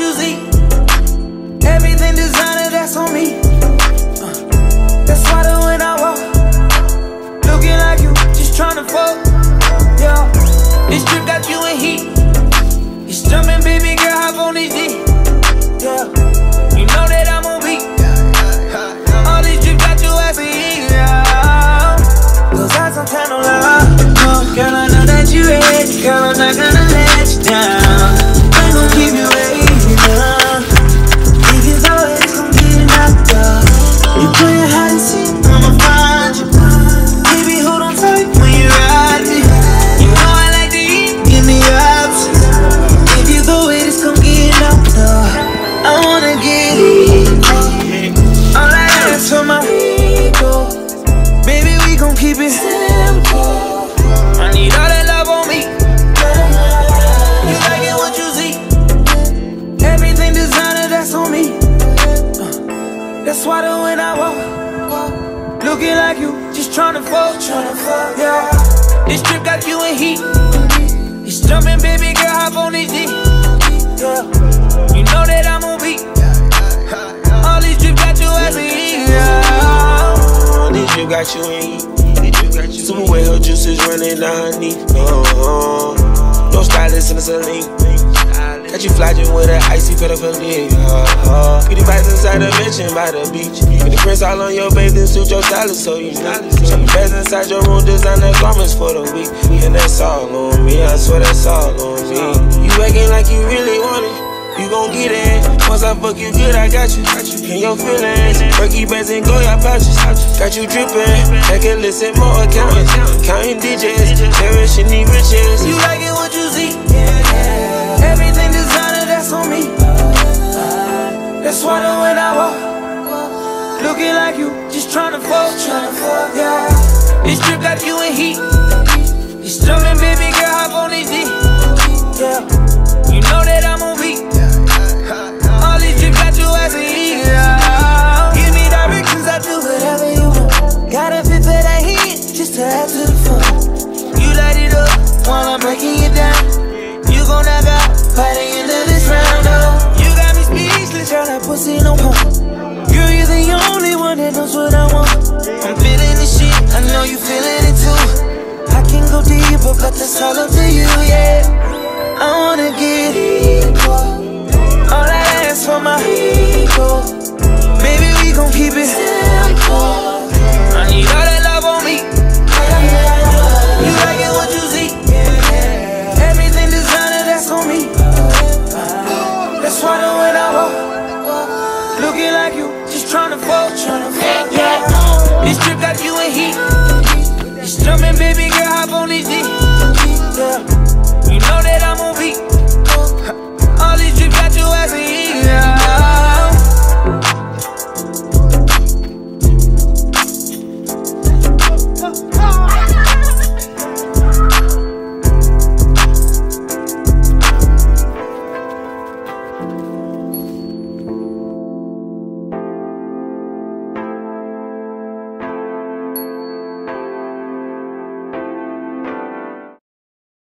you see. Everything designer, that's on me. Uh, that's why the when I walk, looking like you, just tryna fuck. Yeah, this trip got you in heat. It's jumping, baby girl, hop on this D. gon' keep it simple. I need all that love on me. You like it what you see. Everything designer, that's on me. Uh, that's why the when I walk, looking like you, just tryna fuck, tryna fuck, yeah. This trip got you in heat. It's jumping, baby girl, hop on this D. Yeah. You know that I'm on beat. All these trips got you asking, yeah. This you got you in heat. Super wet, her juices running down her knee. Uh-huh. No stylist in the saline. Got you flogging with an icy pedophilia. Uh-huh. The vibes inside the mansion by the beach. Get the prints all on your bathing suit, your stylist so you know. Some beds inside your room, designer garments for the week. And that's all on me, I swear that's all on me. You acting like you really want it. You gon' get it. Once I fuck you good, I got you. In your feelings. Perky bands and Goyard pouches. Got you drippin'. Take can listen, more accountants. Counting digits. Cherishing these riches. You like it what you see. Everything designer, that's on me. That's why the when I walk, looking like you, just tryna fuck, tryna fuck, yeah. This trip got you in heat. It's jumping, baby girl, hop on this D. Yeah, you know that I'm Give me directions, I do whatever you want. Got a fit for that heat, just to add to the fun. You light it up while I'm breaking it down. You gon' knock out by the end of this round, oh. You got me speechless, girl, that pussy no pump. Girl, you're the only one that knows what I want. I'm feeling this shit, I know you feeling it too. I can go deeper, but that's all up to you, yeah. This trip got you in heat. It's jumping, baby girl, hop on this D.